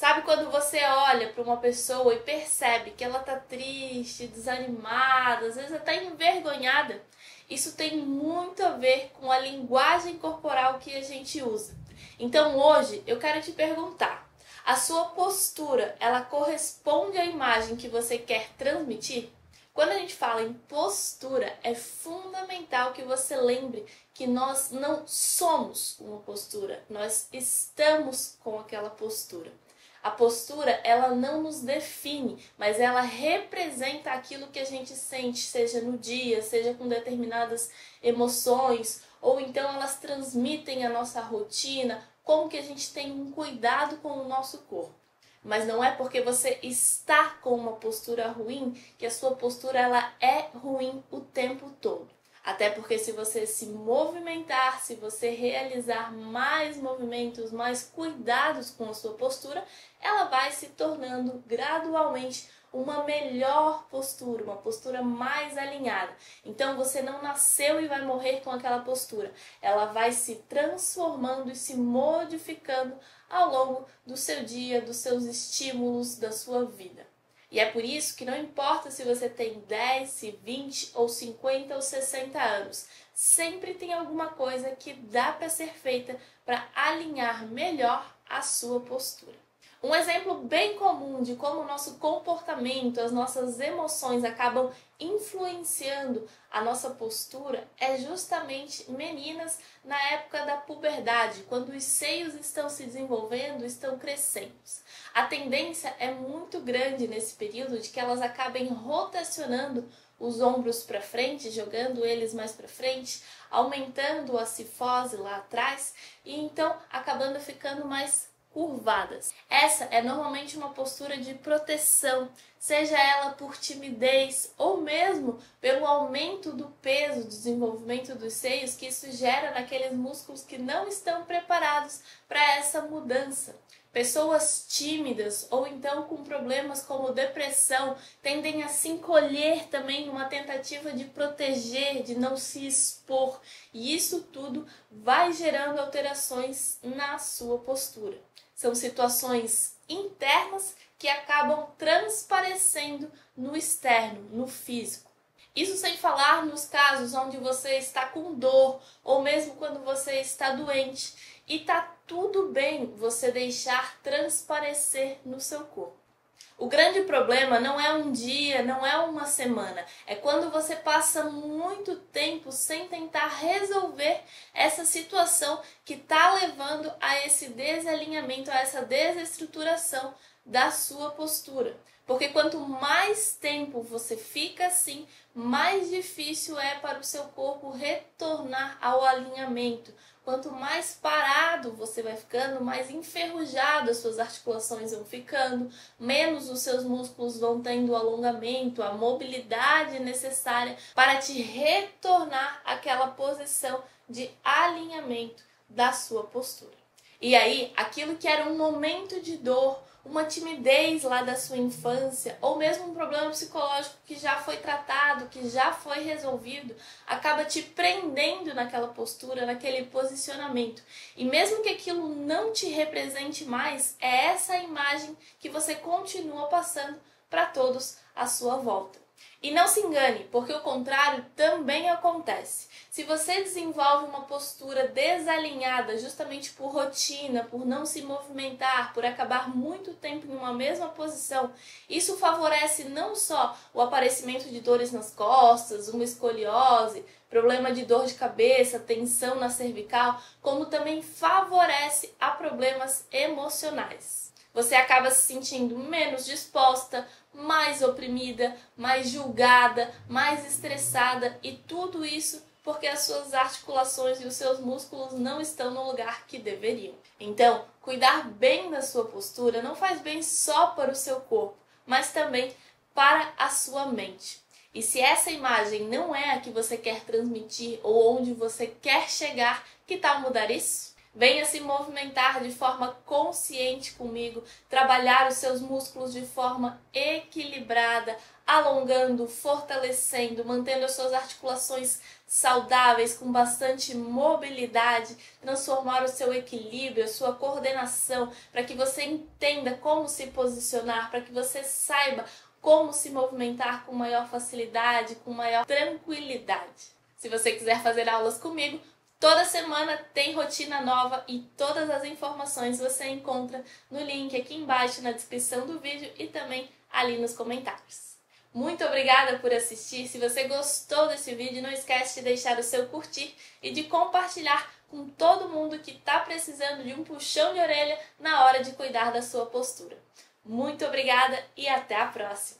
Sabe quando você olha para uma pessoa e percebe que ela tá triste, desanimada, às vezes até envergonhada? Isso tem muito a ver com a linguagem corporal que a gente usa. Então hoje eu quero te perguntar: a sua postura, ela corresponde à imagem que você quer transmitir? Quando a gente fala em postura, é fundamental que você lembre que nós não somos uma postura, nós estamos com aquela postura. A postura, ela não nos define, mas ela representa aquilo que a gente sente, seja no dia, seja com determinadas emoções, ou então elas transmitem a nossa rotina, como que a gente tem um cuidado com o nosso corpo. Mas não é porque você está com uma postura ruim que a sua postura ela é ruim o tempo todo. Até porque se você se movimentar, se você realizar mais movimentos, mais cuidados com a sua postura, ela vai se tornando gradualmente uma melhor postura, uma postura mais alinhada. Então você não nasceu e vai morrer com aquela postura. Ela vai se transformando e se modificando ao longo do seu dia, dos seus estímulos, da sua vida. E é por isso que não importa se você tem 10, se 20 ou 50 ou 60 anos, sempre tem alguma coisa que dá para ser feita para alinhar melhor a sua postura. Um exemplo bem comum de como o nosso comportamento, as nossas emoções acabam influenciando a nossa postura é justamente meninas na época da puberdade, quando os seios estão se desenvolvendo, estão crescendo. A tendência é muito grande nesse período de que elas acabem rotacionando os ombros para frente, jogando eles mais para frente, aumentando a cifose lá atrás e então acabando ficando mais curvadas. Essa é normalmente uma postura de proteção, seja ela por timidez ou mesmo pelo aumento do peso, desenvolvimento dos seios, que isso gera naqueles músculos que não estão preparados para essa mudança. Pessoas tímidas ou então com problemas como depressão tendem a se encolher também numa tentativa de proteger, de não se expor, e isso tudo vai gerando alterações na sua postura. São situações internas que acabam transparecendo no externo, no físico. Isso sem falar nos casos onde você está com dor ou mesmo quando você está doente e tá tudo bem você deixar transparecer no seu corpo. O grande problema não é um dia, não é uma semana, é quando você passa muito tempo sem tentar resolver essa situação que está levando a esse desalinhamento, a essa desestruturação da sua postura. Porque quanto mais tempo você fica assim, mais difícil é para o seu corpo retornar ao alinhamento, Quanto mais parado você vai ficando, mais enferrujado as suas articulações vão ficando, menos os seus músculos vão tendo o alongamento, a mobilidade necessária para te retornar àquela posição de alinhamento da sua postura. E aí, aquilo que era um momento de dor, uma timidez lá da sua infância, ou mesmo um problema psicológico que já foi tratado, que já foi resolvido, acaba te prendendo naquela postura, naquele posicionamento. E mesmo que aquilo não te represente mais, é essa imagem que você continua passando para todos à sua volta. E não se engane, porque o contrário também acontece. Se você desenvolve uma postura desalinhada justamente por rotina, por não se movimentar, por acabar muito tempo em uma mesma posição, isso favorece não só o aparecimento de dores nas costas, uma escoliose, problema de dor de cabeça, tensão na cervical, como também favorece a problemas emocionais você acaba se sentindo menos disposta, mais oprimida, mais julgada, mais estressada e tudo isso porque as suas articulações e os seus músculos não estão no lugar que deveriam. Então, cuidar bem da sua postura não faz bem só para o seu corpo, mas também para a sua mente. E se essa imagem não é a que você quer transmitir ou onde você quer chegar, que tal mudar isso? Venha se movimentar de forma consciente comigo, trabalhar os seus músculos de forma equilibrada, alongando, fortalecendo, mantendo as suas articulações saudáveis, com bastante mobilidade, transformar o seu equilíbrio, a sua coordenação, para que você entenda como se posicionar, para que você saiba como se movimentar com maior facilidade, com maior tranquilidade. Se você quiser fazer aulas comigo, toda semana tem rotina nova e todas as informações você encontra no link aqui embaixo na descrição do vídeo e também ali nos comentários. Muito obrigada por assistir. Se você gostou desse vídeo, não esquece de deixar o seu curtir e de compartilhar com todo mundo que está precisando de um puxão de orelha na hora de cuidar da sua postura. Muito obrigada e até a próxima!